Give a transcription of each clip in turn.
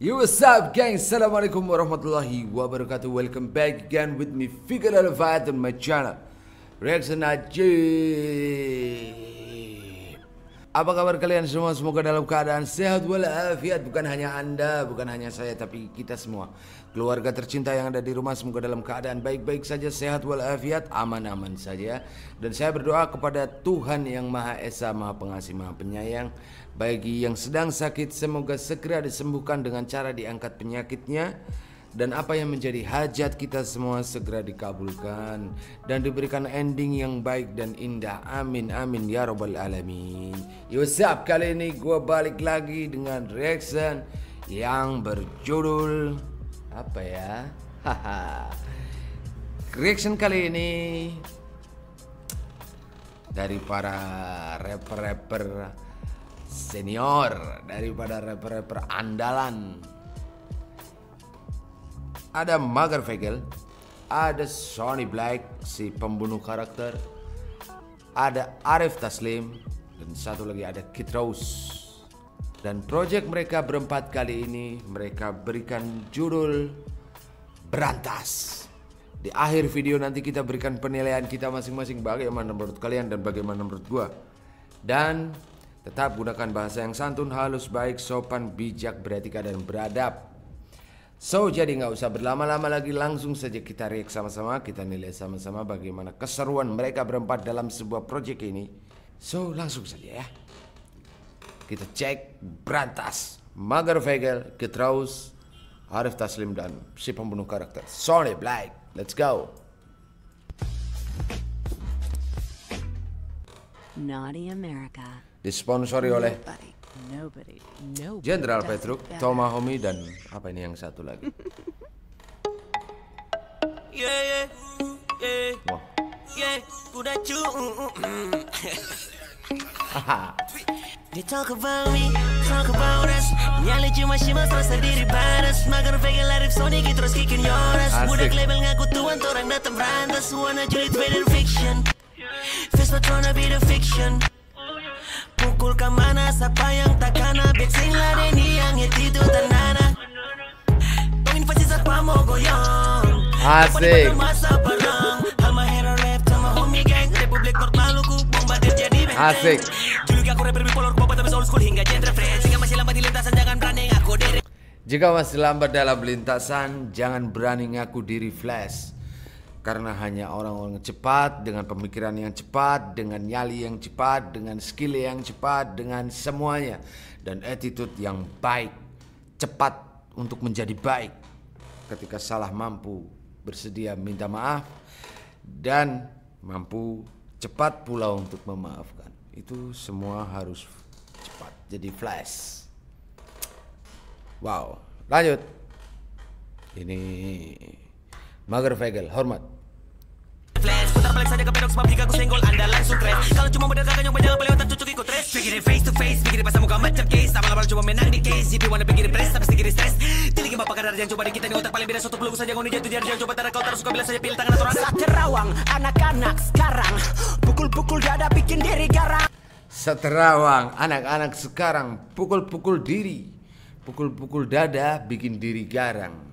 Yo what's up gang? Assalamualaikum warahmatullahi wabarakatuh Welcome back again with me Figure Elevate on my channel. Reaction Ajib Apa kabar kalian semua? Semoga dalam keadaan sehat walafiat. Bukan hanya anda, bukan hanya saya Tapi kita semua. Keluarga tercinta yang ada di rumah Semoga dalam keadaan baik-baik saja Sehat walafiat, aman-aman saja. Dan saya berdoa kepada Tuhan yang Maha Esa Maha Pengasih, Maha Penyayang. Bagi yang sedang sakit semoga segera disembuhkan dengan cara diangkat penyakitnya dan apa yang menjadi hajat kita semua segera dikabulkan dan diberikan ending yang baik dan indah. Amin amin ya robbal alamin. Yusuf kali ini gue balik lagi dengan reaction yang berjudul apa ya? Haha. reaction kali ini dari para rapper-rapper senior daripada rapper-rapper andalan. Ada Magar Vegel, ada Sony Black si pembunuh karakter, ada Arif Taslim, dan satu lagi ada Kid Rose. Dan project mereka berempat kali ini mereka berikan judul Berantas. Di akhir video nanti kita berikan penilaian kita masing-masing bagaimana menurut kalian dan bagaimana menurut gua. Dan Tetap gunakan bahasa yang santun, halus, baik, sopan, bijak, beretika, dan beradab. So, jadi nggak usah berlama-lama lagi, langsung saja kita react sama-sama, kita nilai sama-sama bagaimana keseruan mereka berempat dalam sebuah project ini. So, langsung saja ya. Kita cek berantas. Magar Vegel, Getraus, Arif Taslim, dan si pembunuh karakter. Sony Black. Let's go. Naughty America. disponsori oleh Nobody, nobody, Jenderal Petruk, Tomahomi dan apa ini yang satu lagi? Yeah, yeah, yeah, Wah. yeah, udah cu. They talk about me, talk about us. Nyali cuma sih mas rasa diri baras. Makan vegan larif Sony terus kicking yoras Budak label ngaku tuan orang datang berantas. Wanna julit better fiction. Fist but tryna be the fiction Pukul ka mana sa payang takana Bitsing la din yang itu tanana Tungin pa sa pamogoyong Asik. Asik. Jika masih lambat dalam lintasan, jangan berani ngaku diri flash. Karena hanya orang-orang cepat, dengan pemikiran yang cepat, dengan nyali yang cepat, dengan skill yang cepat, dengan semuanya. Dan attitude yang baik, cepat untuk menjadi baik. Ketika salah mampu bersedia minta maaf, dan mampu cepat pula untuk memaafkan. Itu semua harus cepat, jadi flash. Wow, lanjut. Ini Mager Vegel, hormat. Flash, putar balik saja ke pedok sebab jika aku senggol anda langsung crash Kalau cuma modal kakak nyoba jangan pelewatan cucuk ikut tres Pikirin face to face, pikirin pasang muka macam case. Lama-lama cuma menang di case, if you wanna pikirin press tapi sedikit stress. Tilingin bapak kadar jangan coba di kita nih otak paling beda Soto peluk saja kau nih jatuh jangan coba tarik. Kau taruh suka bilang saja pilih tangan atau rasa Terawang. Anak-anak sekarang Pukul-pukul dada bikin diri garang. Seterawang, anak-anak sekarang pukul-pukul diri, pukul-pukul dada bikin diri garang.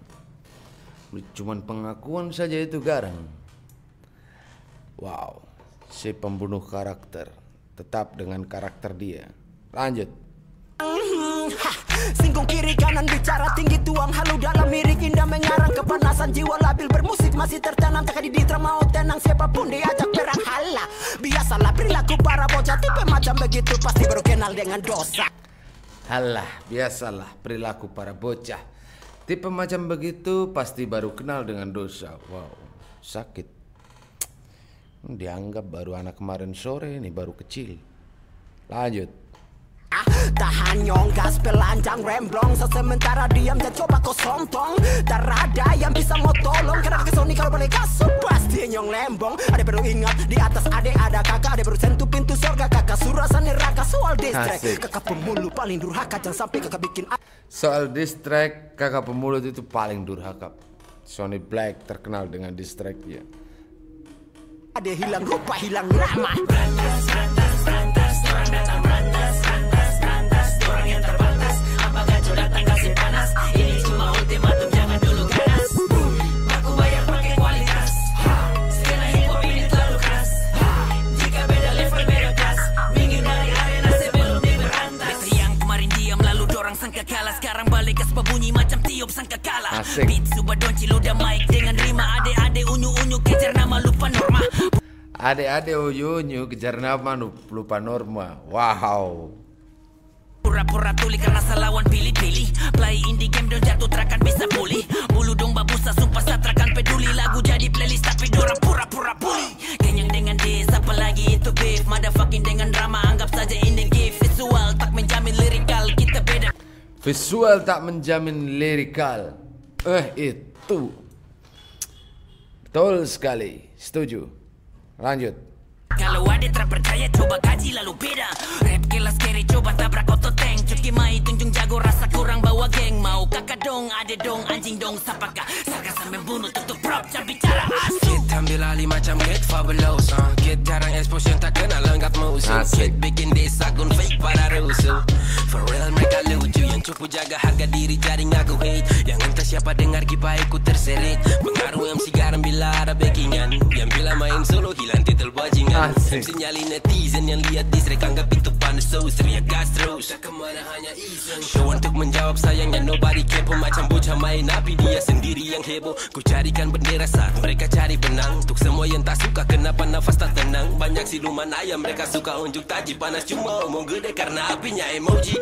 Cuman pengakuan saja itu garang. Wow, si pembunuh karakter tetap dengan karakter dia. Lanjut. Singgung kiri kanan bicara tinggi tuang halu dalam miring indah mengarang kepanasan jiwa labil bermusik masih tertanam tak di ditra mau tenang siapa pun diajak perang hala biasalah perilaku para bocah tipe macam begitu pasti baru kenal dengan dosa Halah, biasalah perilaku para bocah. Tipe macam begitu pasti baru kenal dengan dosa. Wow, sakit. Dianggap baru anak kemarin sore, ini baru kecil. Lanjut. Ah, Tahan nyong gas pelanjang remblong Sementara diam dan coba kau sontong Tak ada yang bisa mau tolong Karena ke Sony kalau boleh kasut Pasti nyong lembong Ada perlu ingat Di atas ade ada kakak Ada baru sentuh pintu sorga Kakak surasa Soal distrek. Kakak pemulu paling durhaka Jangan sampai kakak bikin Soal distrack, kakak pemulut itu paling durhaka. Sony Black terkenal dengan distracknya. Ada hilang rupa hilang nama Orang yang terbatas kasih panas Iya Sekarang Asik. Beat subadonci loda mic dengan rima. Ade-ade unyu-unyu kejar nama lupa norma. Adik-adik unyu-unyu kejar nama lupa norma. Wow. Pura-pura tuli karena salawan pilih-pilih. Play indie game dong jatuh terakan bisa pulih. Bulu dong babusa sumpah satrakan peduli. Lagu jadi playlist tapi dorang pura-pura bully Kenyang dengan dis apalagi itu beef. Motherfucking dengan drama anggap saja ini gift. Visual tak menjamin lirikal kita beda. Visual tak menjamin lirikal. Eh itu. Betul sekali. Setuju. Lanjut. Kalau ada tak percaya coba kaji lalu beda Rap kelas scary coba tabrak auto tank Cuki mai tunjung jago rasa kurang bawa geng Mau kakak dong ada dong anjing dong sapaka Sarkas membunuh tutup prop jam bicara asu Kit ambil alih macam Kit fabulous uh. Kit jarang expose yang tak kenal lengkap musuh. Kit bikin desa gun fake pada rusuh For real mereka lucu Yang cukup jaga harga diri jadi ngaku hate Yang siapa dengar kipa ikut terseret Pengaruh MC garam bila ada backingan. Yang bila main solo hilang titel bajingan. MC nyali netizen yang lihat disrek anggap itu panas so Teriak gas terus Tak ke mana hanya iseng. Show untuk menjawab sayangnya nobody kepo. Macam bocah main api dia sendiri yang heboh. Ku carikan bendera saat mereka cari benang. Untuk semua yang tak suka kenapa nafas tak tenang? Banyak siluman ayam mereka suka. Unjuk taji Panas cuma omong gede karena apinya emoji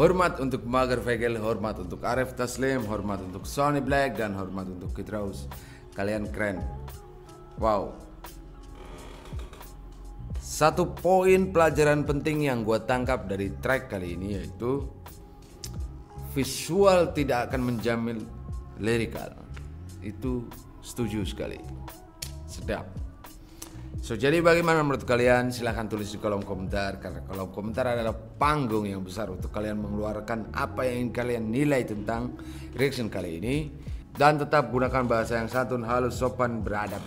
Hormat untuk Mager Vegel, hormat untuk Arif Taslim, hormat untuk Sony Black, dan hormat untuk Kitraus. Kalian keren. Wow. Satu poin pelajaran penting yang gue tangkap dari track kali ini yaitu visual tidak akan menjamin lirikal. Itu setuju sekali. Sedap. So jadi bagaimana menurut kalian? Silahkan tulis di kolom komentar karena kolom komentar adalah panggung yang besar untuk kalian mengeluarkan apa yang kalian nilai tentang reaction kali ini. Dan tetap gunakan bahasa yang santun, halus, sopan, beradab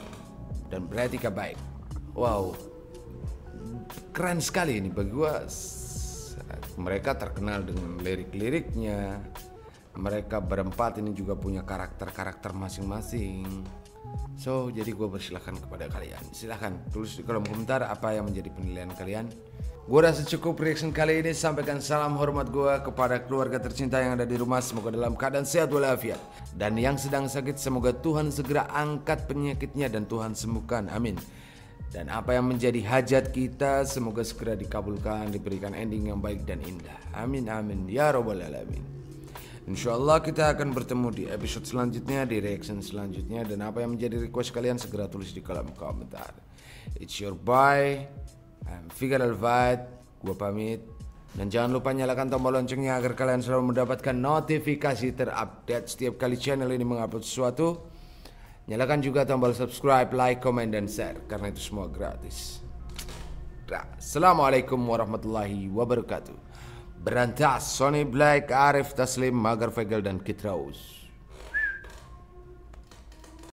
dan beretika baik. Wow, keren sekali ini bagi gua. Mereka terkenal dengan lirik-liriknya. Mereka berempat ini juga punya karakter-karakter masing-masing so jadi gue persilahkan kepada kalian. Silahkan tulis di kolom komentar apa yang menjadi penilaian kalian. Gue rasa cukup reaction kali ini. Sampaikan salam hormat gue kepada keluarga tercinta yang ada di rumah. Semoga dalam keadaan sehat walafiat. Dan yang sedang sakit semoga Tuhan segera angkat penyakitnya dan Tuhan sembuhkan. Amin. Dan apa yang menjadi hajat kita semoga segera dikabulkan, diberikan ending yang baik dan indah. Amin amin. Ya robbal alamin. Insya Allah kita akan bertemu di episode selanjutnya, di reaction selanjutnya dan apa yang menjadi request kalian segera tulis di kolom komentar. It's your boy, I'm Figar Alvat, gua pamit. Dan jangan lupa nyalakan tombol loncengnya agar kalian selalu mendapatkan notifikasi terupdate setiap kali channel ini mengupload sesuatu. Nyalakan juga tombol subscribe, like, comment, dan share karena itu semua gratis. Assalamualaikum warahmatullahi wabarakatuh. Berantas Sony Black, Arif Taslim, Magar Vegel, dan Kitraus.